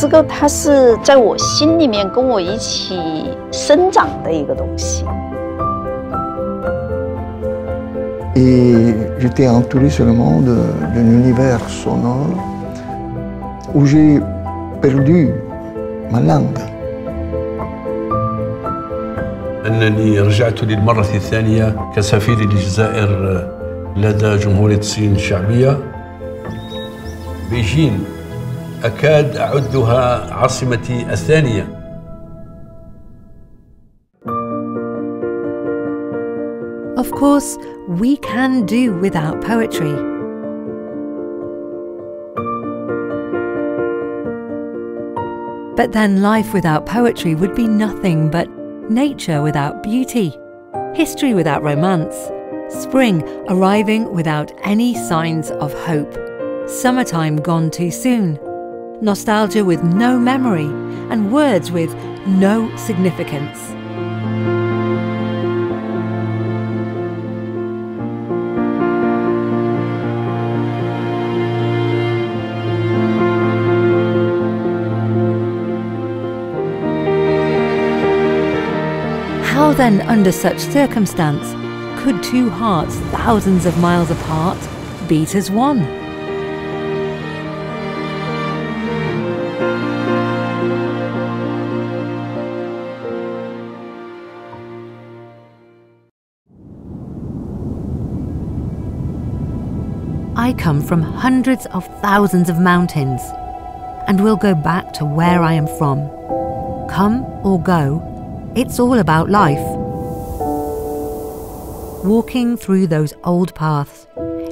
诗歌它是在我心里面跟我一起生长的一个东西。 Et j'étais entouré seulement de- d'un univers sonore où j'ai perdu ma langue. أنني رجعت للمرة الثانية كسفير للجزائر لدى جمهورية الصين الشعبية بيجين أكاد أعدها عاصمتي الثانية Of course, we can do without poetry. But then life without poetry would be nothing but nature without beauty, history without romance, spring arriving without any signs of hope, summertime gone too soon, nostalgia with no memory, and words with no significance. How then, under such circumstance, could two hearts thousands of miles apart beat as one? I come from hundreds of thousands of mountains and will go back to where I am from. Come or go, it's all about life. Walking through those old paths,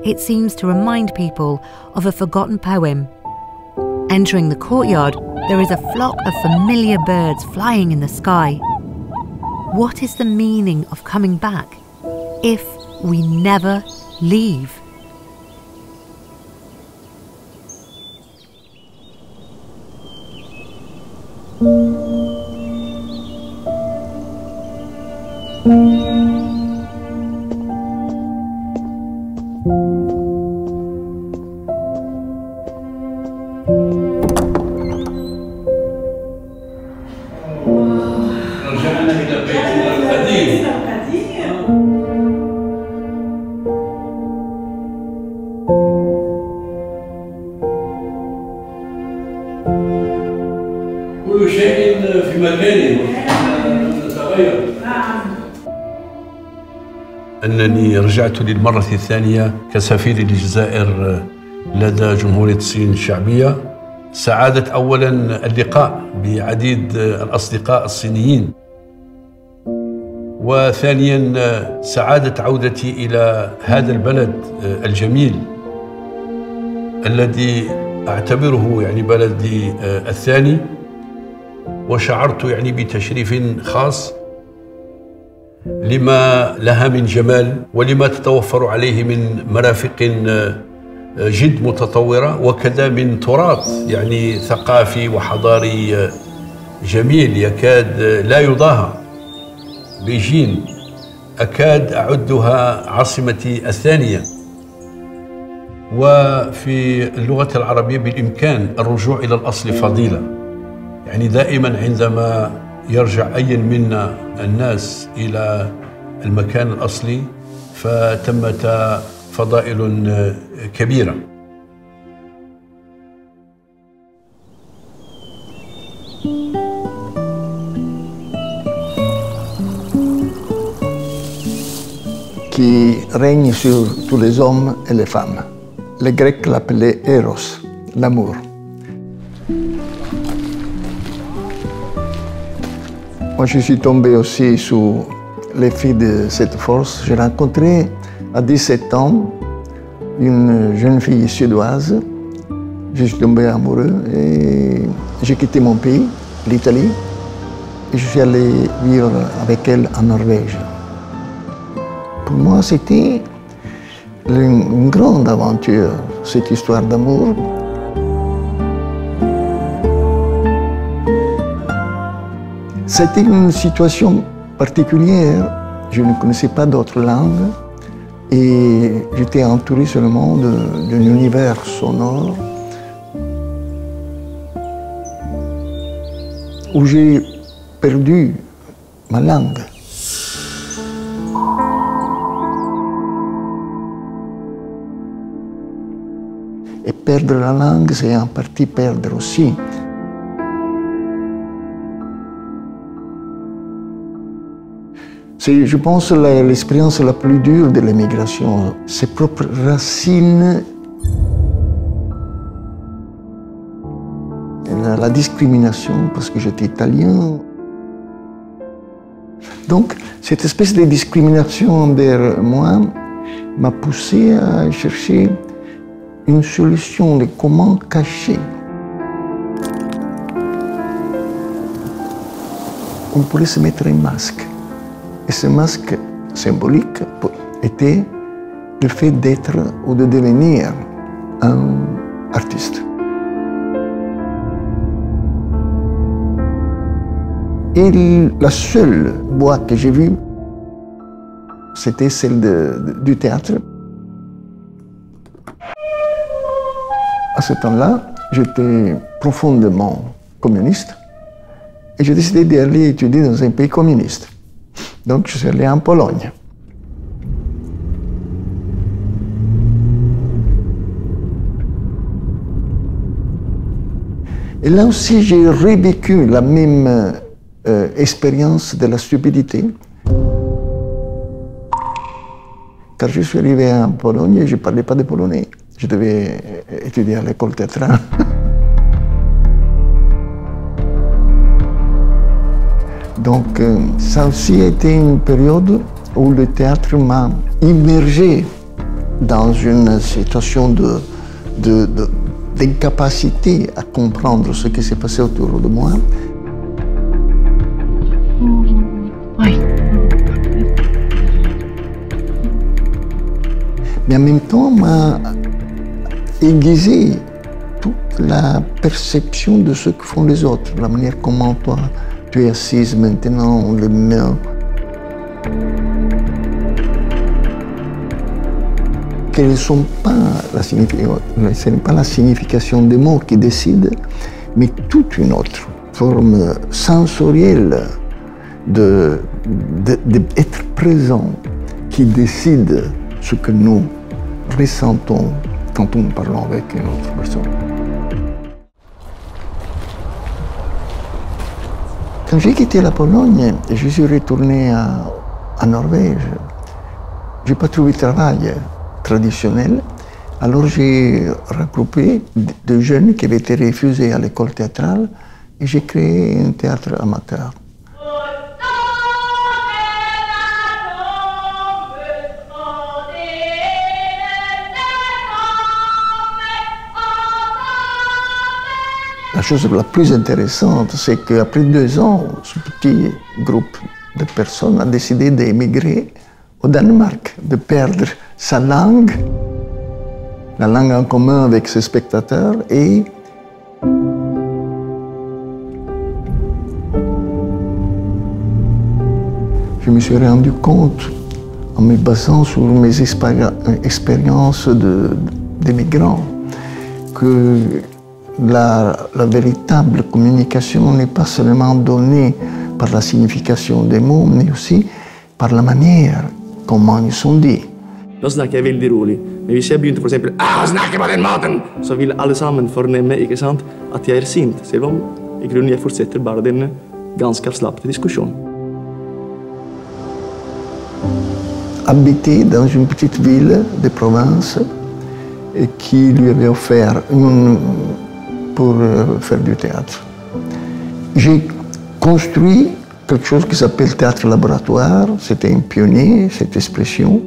it seems to remind people of a forgotten poem. Entering the courtyard, there is a flock of familiar birds flying in the sky. What is the meaning of coming back if we never leave? رجعت للمرة الثانية كسفير للجزائر لدى جمهورية الصين الشعبية. سعادة أولا اللقاء بعديد الأصدقاء الصينيين. وثانيا سعادة عودتي إلى هذا البلد الجميل الذي أعتبره يعني بلدي الثاني. وشعرت يعني بتشريف خاص لما لها من جمال ولما تتوفر عليه من مرافق جد متطورة وكذا من تراث يعني ثقافي وحضاري جميل يكاد لا يضاهى. بيجين أكاد أعدها عاصمتي الثانية. وفي اللغة العربية بالإمكان الرجوع إلى الأصل فضيلة. يعني دائما عندما يرجع أي منا الناس إلى المكان الأصلي فتمت فضائل كبيرة qui règne sur tous les hommes et les femmes. Les Grecs l'appelaient Eros, l'amour. Moi, je suis tombé aussi sous l'effet de cette force. J'ai rencontré à 17 ans une jeune fille suédoise. Je suis tombé amoureux et j'ai quitté mon pays, l'Italie, et je suis allé vivre avec elle en Norvège. Pour moi, c'était une, une grande aventure, cette histoire d'amour. C'était une situation particulière. Je ne connaissais pas d'autres langues et j'étais entouré seulement d'un univers sonore où j'ai perdu ma langue. Et perdre la langue, c'est en partie perdre aussi C'est, je pense, l'expérience la plus dure de l'immigration. Ses propres racines, la, la discrimination, parce que j'étais italien. Donc, cette espèce de discrimination envers moi m'a poussé à chercher une solution de comment cacher. On pourrait se mettre un masque. Et ce masque symbolique était le fait d'être ou de devenir un artiste. Et la seule boîte que j'ai vue, c'était celle du théâtre. À ce temps-là, j'étais profondément communiste et j'ai décidé d'aller étudier dans un pays communiste. Donc je suis allé en Pologne. Et là aussi, j'ai revécu la même euh, expérience de la stupidité. Quand je suis arrivé en Pologne, je ne parlais pas de polonais. Je devais étudier à l'école théâtrale. Donc euh, ça aussi a été une période où le théâtre m'a immergé dans une situation de, d'incapacité à comprendre ce qui s'est passé autour de moi. Mais en même temps, m'a aiguisé toute la perception de ce que font les autres, la manière comment toi tu es assise maintenant, les mains. Que ne sont pas la ce n'est pas la signification des mots qui décide, mais toute une autre forme sensorielle d'être de, présent qui décide ce que nous ressentons quand nous parlons avec une autre personne. Quand j'ai quitté la Pologne je suis retourné à Norvège, je n'ai pas trouvé de travail traditionnel. Alors j'ai regroupé des jeunes qui avaient été refusés à l'école théâtrale et j'ai créé un théâtre amateur. Chose la plus intéressante, c'est qu'après deux ans, ce petit groupe de personnes a décidé d'émigrer au Danemark, de perdre sa langue, la langue en commun avec ses spectateurs et je me suis rendu compte, en me basant sur mes expériences de, que la, véritable communication n'est pas seulement donnée par la signification des mots, mais aussi par la manière comment ils sont dits. Nå snakker jeg veldig rolig, men hvis jeg begynte eksempel ah, snakke på den måten, så ville alle sammen fornemme ikke sant, at jeg er sint, selv om i grunnen jeg fortsetter bare denne ganske avslappede diskusjonen. Habiter dans une petite ville de province qui lui avait offert une pour euh, faire du théâtre. J'ai construit quelque chose qui s'appelle théâtre laboratoire. C'était un pionnier, cette expression.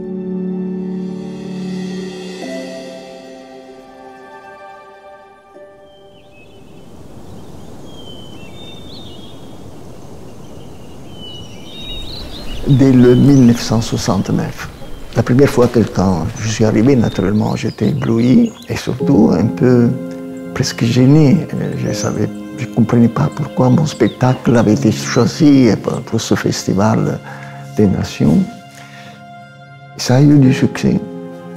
Dès le 1969. La première fois que quand je suis arrivé, naturellement, j'étais ébloui et surtout un peu presque gêné. Je ne comprenais pas pourquoi mon spectacle avait été choisi pour, ce festival des nations. Ça a eu du succès,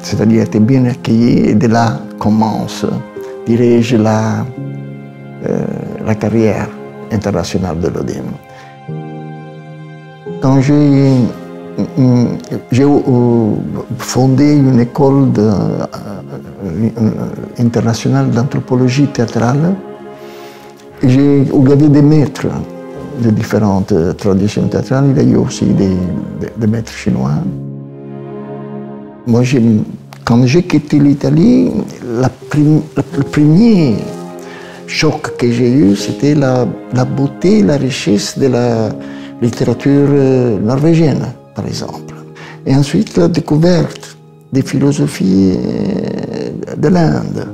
c'est-à-dire été bien accueilli et de là commence, dirais-je, la, euh, la carrière international de l'ODM. Quand j'ai j'ai euh, fondé une école de, euh, internationale d'anthropologie théâtrale, j'ai- avait des maîtres de différentes traditions théâtrales. Il y a aussi des, maîtres chinois. Moi, quand j'ai quitté l'Italie, le premier choc que j'ai eu, c'était la, la beauté, la richesse de la littérature euh, norvégienne, par exemple. Et ensuite, la découverte des philosophies euh, de l'Inde.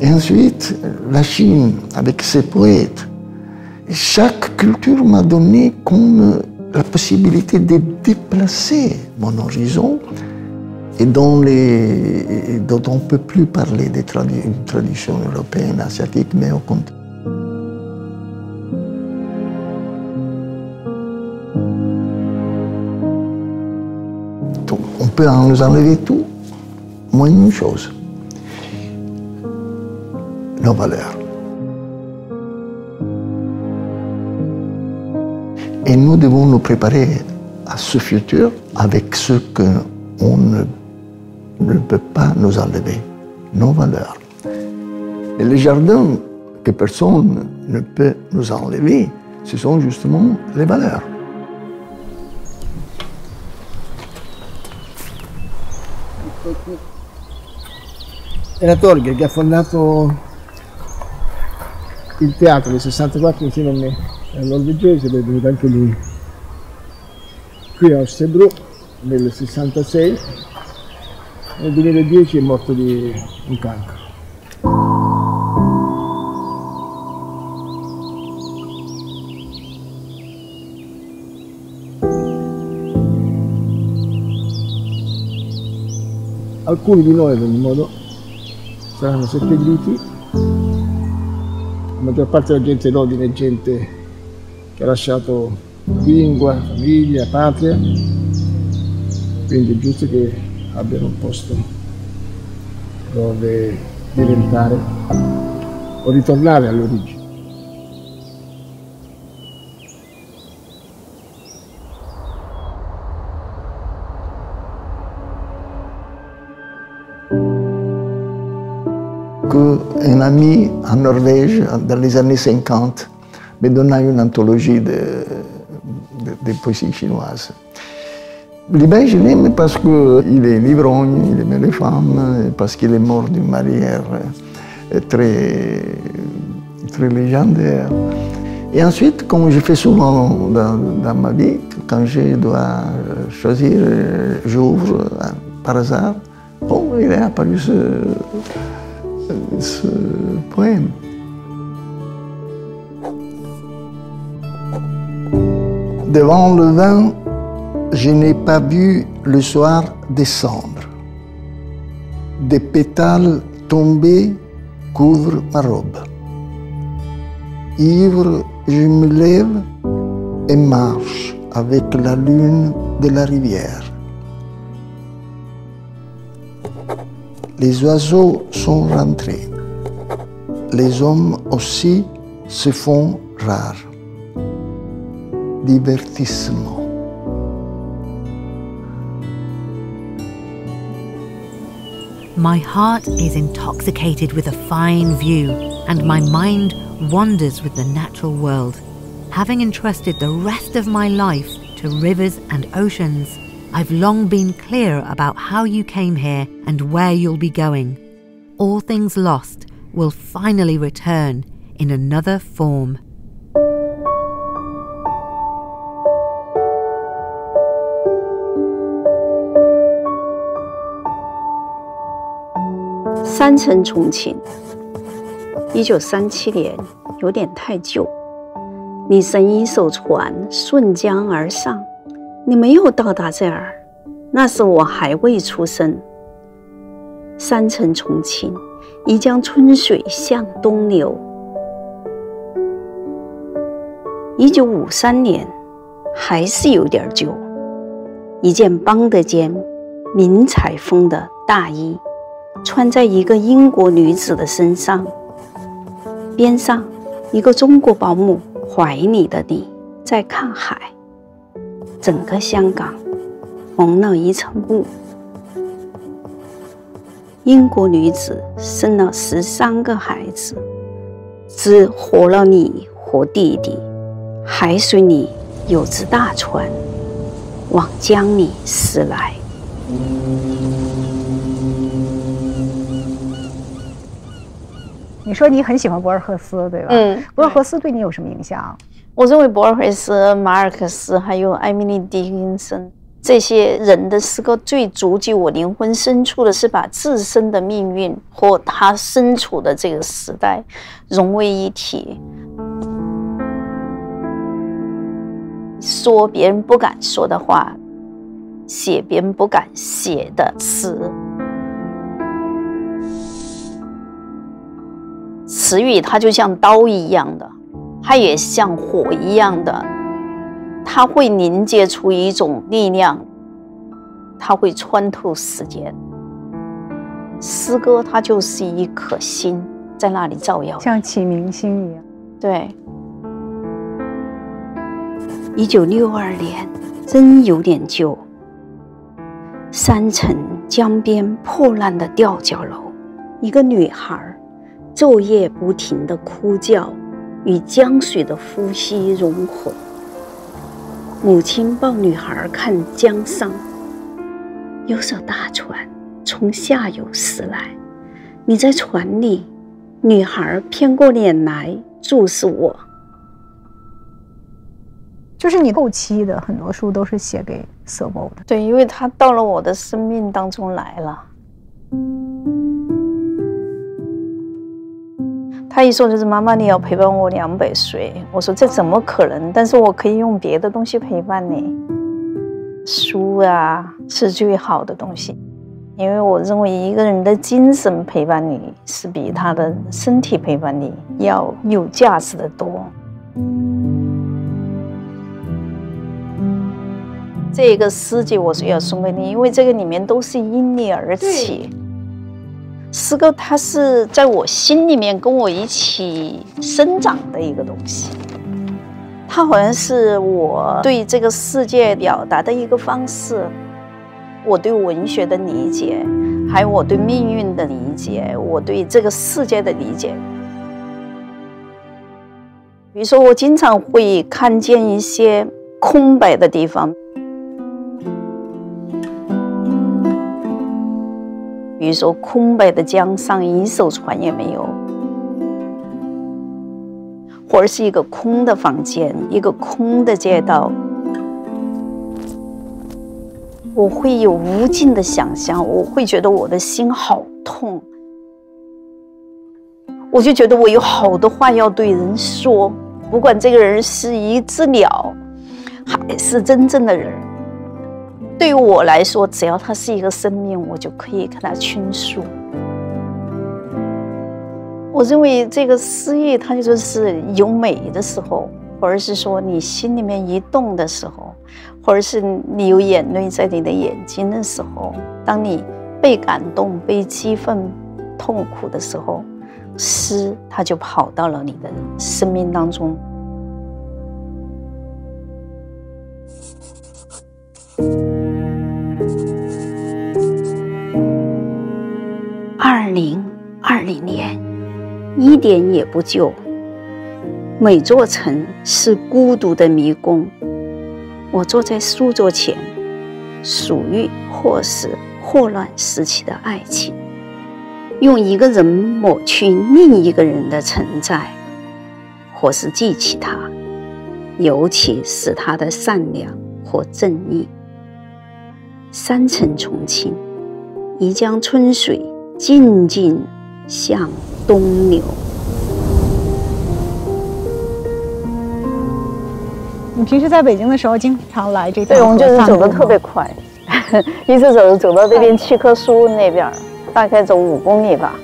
Et ensuite, la Chine, avec ses poètes. Chaque culture m'a donné comme la possibilité de déplacer mon horizon et dont, on ne peut plus parler des tradi- traditions européennes, asiatiques, mais au contraire. Peut en nous enlever tout, moins une chose, nos valeurs. Et nous devons nous préparer à ce futur avec ce qu'on ne, ne peut pas nous enlever, nos valeurs. Et les jardins que personne ne peut nous enlever, ce sont justement les valeurs. Era Torger che ha fondato il teatro nel 64 insieme a me, era norvegese, poi è venuto anche lui qui a Ostebro nel 66, nel 2010 è morto di un cancro. Alcuni di noi ad ogni modo saranno seppelliti, la maggior parte della gente d'ordine è gente che ha lasciato lingua, famiglia, patria, quindi è giusto che abbiano un posto dove diventare o ritornare alle ami en Norvège, dans les années 50, me donna une anthologie de, poésie chinoise. L'Iben, je l'aime parce qu'il est livrogne, il aime les femmes, parce qu'il est mort d'une manière euh, très, très légendaire. Et ensuite, comme je fais souvent dans, dans ma vie, quand je dois choisir, euh, j'ouvre euh, par hasard, bon, il est apparu ce, ce poème. Devant le vin, je n'ai pas vu le soir descendre. Des pétales tombés couvrent ma robe. Ivre, je me lève et marche avec la lune de la rivière. Les oiseaux sont rentrés. Les hommes aussi se font rares. Divertissement. My heart is intoxicated with a fine view, and my mind wanders with the natural world. Having entrusted the rest of my life to rivers and oceans, I've long been clear about how you came here and where you'll be going. All things lost will finally return in another form.《三层重庆》，一九三七年，有点太旧。你乘一艘船顺江而上， 你没有到达这儿，那时我还未出生。山城重庆，一江春水向东流。一九五三年，还是有点旧。一件邦德间迷彩风的大衣，穿在一个英国女子的身上，边上一个中国保姆怀里的你在看海，整个香港蒙了一层雾。英国女子生了十三个孩子，只活了你和弟弟。海水里有只大船，往江里驶来。你说你很喜欢博尔赫斯，对吧？嗯博尔赫斯对你有什么影响？我认为博尔赫斯、马尔克斯还有艾米丽·狄金森这些人的诗歌，最足迹我灵魂深处的是把自身的命运和他身处的这个时代融为一体，说别人不敢说的话，写别人不敢写的词。词语它就像刀一样的，它也像火一样的，它会凝结出一种力量，它会穿透时间。诗歌它就是一颗心，在那里照耀。像启明星一样。对，一九六二年，真有点旧。山城江边破烂的吊脚楼，一个女孩。昼夜不停的哭叫，与江水的呼吸融合。母亲抱女孩看江上，有艘大船从下游驶来。你在船里，女孩偏过脸来注视我。就是你后期的很多书都是写给色某的，对，因为他到了我的生命当中来了。他一说就是妈妈，你要陪伴我两百岁。我说这怎么可能？但是我可以用别的东西陪伴你，书啊是最好的东西，因为我认为一个人的精神陪伴你是比他的身体陪伴你要有价值的多。这个诗集我是要送给你，因为这个里面都是因你而起。诗歌它是在我心里面跟我一起生长的一个东西，它好像是我对这个世界表达的一个方式，我对文学的理解，还有我对命运的理解，我对这个世界的理解。比如说，我经常会看见一些空白的地方。比如说，空白的江上一艘船也没有，或者是一个空的房间，一个空的街道，我会有无尽的想象，我会觉得我的心好痛，我就觉得我有好多话要对人说，不管这个人是一只鸟，还是真正的人。对于我来说，只要他是一个生命，我就可以跟他倾诉。我认为这个诗意，它就是有美的时候，或者是说你心里面一动的时候，或者是你有眼泪在你的眼睛的时候，当你被感动、被激愤、痛苦的时候，诗它就跑到了你的生命当中。二零二零年，一点也不旧。每座城是孤独的迷宫。我坐在书桌前，属于或是霍乱时期的爱情，用一个人抹去另一个人的存在，或是记起他，尤其是他的善良或正义。山城重庆，一江春水。静静向东流。你平时在北京的时候，经常来这条对，我们就是走的特别快，一直走走到这边七棵树那边，大概走五公里吧。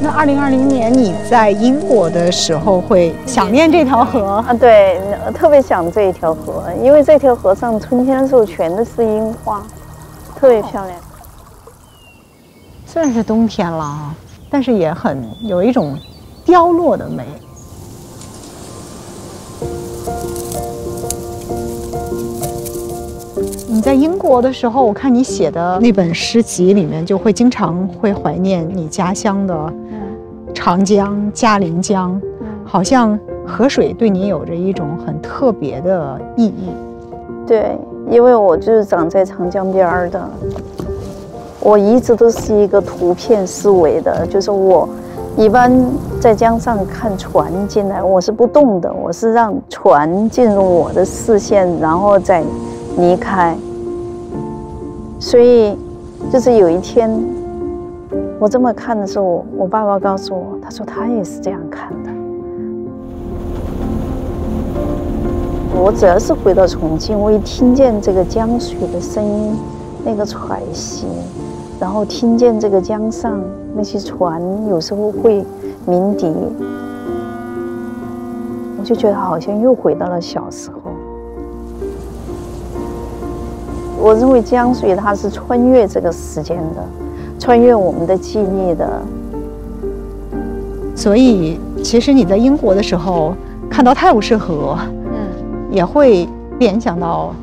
那二零二零年你在英国的时候，会想念这条河？啊，对，特别想这一条河，因为这条河上春天的时候全都是樱花。特别漂亮，虽然是冬天了啊，但是也很有一种凋落的美。你在英国的时候，我看你写的那本诗集里面，就会经常会怀念你家乡的长江、嘉陵江，好像河水对你有着一种很特别的意义。对，因为我就是长在长江边儿的，我一直都是一个图片思维的，就是我一般在江上看船进来，我是不动的，我是让船进入我的视线，然后再离开。所以，就是有一天我这么看的时候，我爸爸告诉我，他说他也是这样看的。我只要是回到重庆，我一听见这个江水的声音，那个喘息，然后听见这个江上那些船有时候会鸣笛，我就觉得好像又回到了小时候。我认为江水它是穿越这个时间的，穿越我们的记忆的。所以，其实你在英国的时候看到泰晤士河，嗯，也会联想到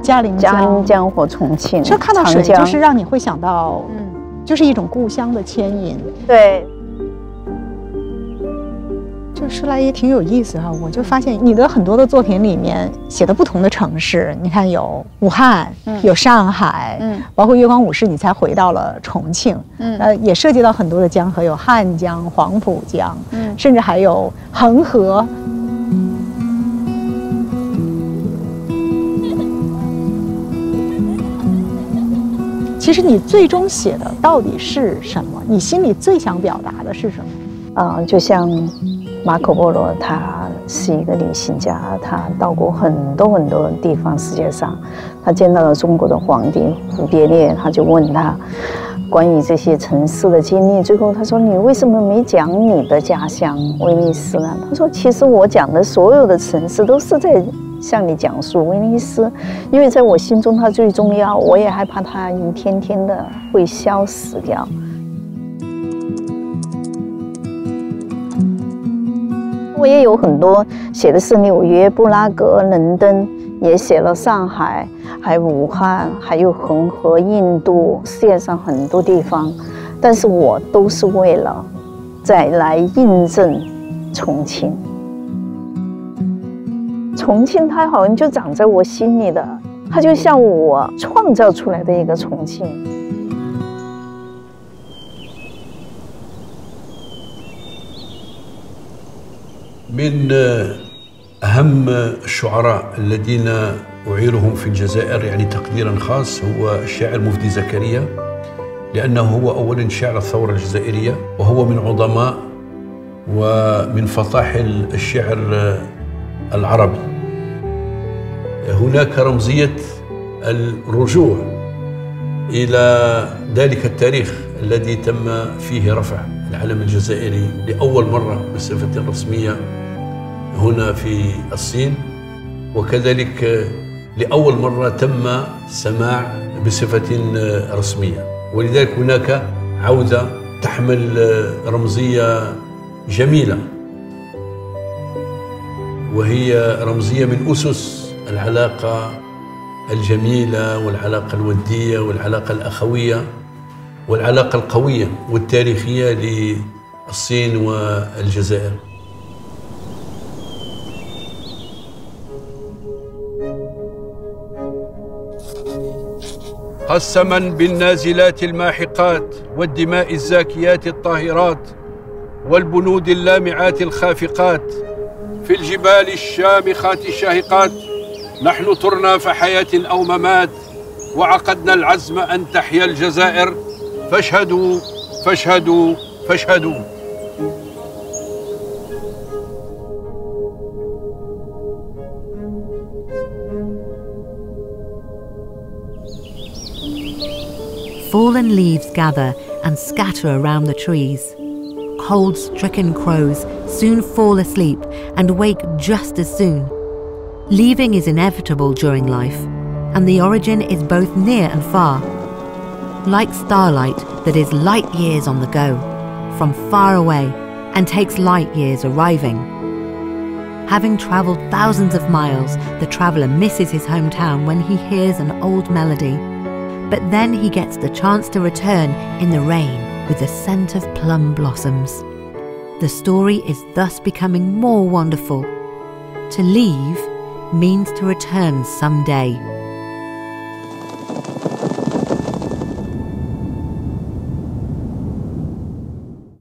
嘉陵江、江或重庆。就看到水，就是让你会想到，嗯，就是一种故乡的牵引。对。就说来也挺有意思哈，我就发现你的很多的作品里面写的不同的城市，你看有武汉，嗯，有上海，嗯，包括月光武士，你才回到了重庆，嗯，呃，也涉及到很多的江河，有汉江、黄浦江，嗯，甚至还有恒河。其实你最终写的到底是什么？你心里最想表达的是什么？啊，就像。马可波罗他是一个旅行家，他到过很多很多地方。世界上，他见到了中国的皇帝忽必烈，他就问他关于这些城市的经历。最后他说：“你为什么没讲你的家乡威尼斯呢？”他说：“其实我讲的所有的城市都是在向你讲述威尼斯，因为在我心中它最重要。我也害怕它一天天的会消失掉。”我也有很多写的是纽约、布拉格、伦敦，也写了上海，还有武汉，还有恒河、印度，世界上很多地方。但是我都是为了再来印证重庆。重庆它好像就长在我心里的，它就像我创造出来的一个重庆。من أهم الشعراء الذين أعيرهم في الجزائر يعني تقديرا خاص هو الشاعر مفدي زكريا لأنه هو أولا شاعر الثورة الجزائرية وهو من عظماء ومن فطاحل الشعر العربي. هناك رمزية الرجوع إلى ذلك التاريخ الذي تم فيه رفع العلم الجزائري لأول مرة بصفة رسمية هنا في الصين وكذلك لأول مرة تم سماع بصفة رسمية. ولذلك هناك عودة تحمل رمزية جميلة. وهي رمزية من أسس العلاقة الجميلة والعلاقة الودية والعلاقة الأخوية والعلاقة القوية والتاريخية للصين والجزائر. قسما بالنازلات الماحقات والدماء الزاكيات الطاهرات والبنود اللامعات الخافقات في الجبال الشامخات الشاهقات نحن طرنا فحياة أو ممات وعقدنا العزم أن تحيا الجزائر. فاشهدوا فاشهدوا فاشهدوا. Fallen leaves gather and scatter around the trees. Cold stricken crows soon fall asleep and wake just as soon. Leaving is inevitable during life, and the origin is both near and far. Like starlight that is light years on the go, from far away and takes light years arriving. Having travelled thousands of miles, the traveller misses his hometown when he hears an old melody. But then he gets the chance to return in the rain with the scent of plum blossoms. The story is thus becoming more wonderful. To leave means to return someday.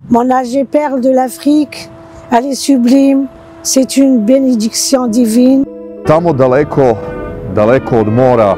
Mon âgé père de l'Afrique, elle est sublime, c'est une bénédiction divine. Tamo daleko, daleko od mora,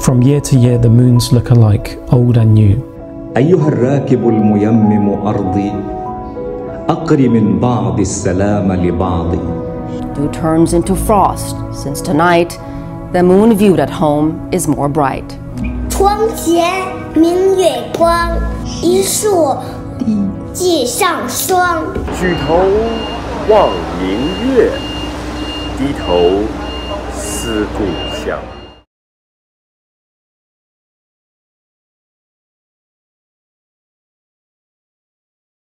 From year to year, the moons look alike, old and new. أيها الراكب الميمم أرضي أقر من بعض السلام لبعض Do turns into frost, since tonight the moon viewed at home is more bright. 窗前明月光，疑是地上霜。举头望明月，低头思故乡。